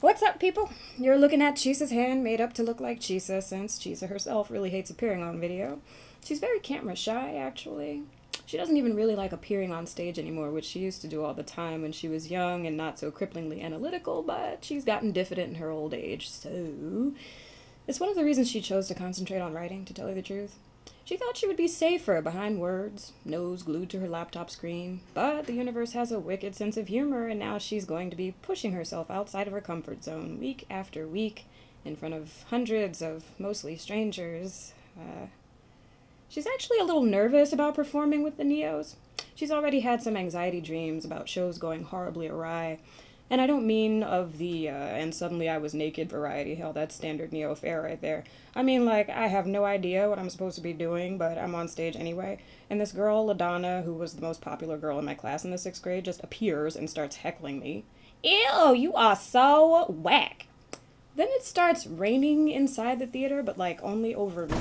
What's up, people? You're looking at Chisa's hand made up to look like Chisa, since Chisa herself really hates appearing on video. She's very camera shy, actually. She doesn't even really like appearing on stage anymore, which she used to do all the time when she was young and not so cripplingly analytical, but she's gotten diffident in her old age, so. It's one of the reasons she chose to concentrate on writing, to tell you the truth. She thought she would be safer behind words, nose glued to her laptop screen, but the universe has a wicked sense of humor, and now she's going to be pushing herself outside of her comfort zone week after week in front of hundreds of mostly strangers. Uh, she's actually a little nervous about performing with the Neos. She's already had some anxiety dreams about shows going horribly awry, and I don't mean of the uh, and suddenly I was naked variety. Hell, that's standard neo fare right there. I mean, like, I have no idea what I'm supposed to be doing, but I'm on stage anyway. And this girl, LaDonna, who was the most popular girl in my class in the sixth grade, just appears and starts heckling me. Ew, you are so whack. Then it starts raining inside the theater, but like only over me.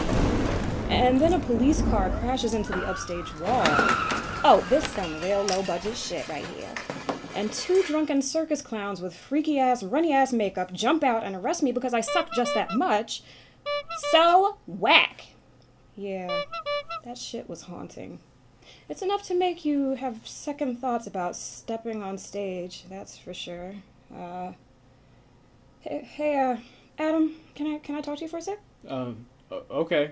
And then a police car crashes into the upstage wall. Oh, this some real low budget shit right here and two drunken circus clowns with freaky ass, runny ass makeup jump out and arrest me because I suck just that much. So whack. Yeah, that shit was haunting. It's enough to make you have second thoughts about stepping on stage, that's for sure. Uh, hey, hey uh, Adam, can I can I talk to you for a sec? Um, okay.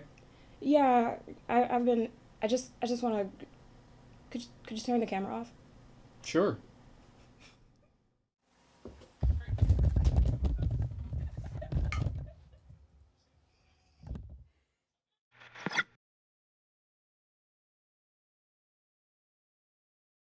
Yeah, I, I've been. I just I just want to. Could you, could you turn the camera off? Sure.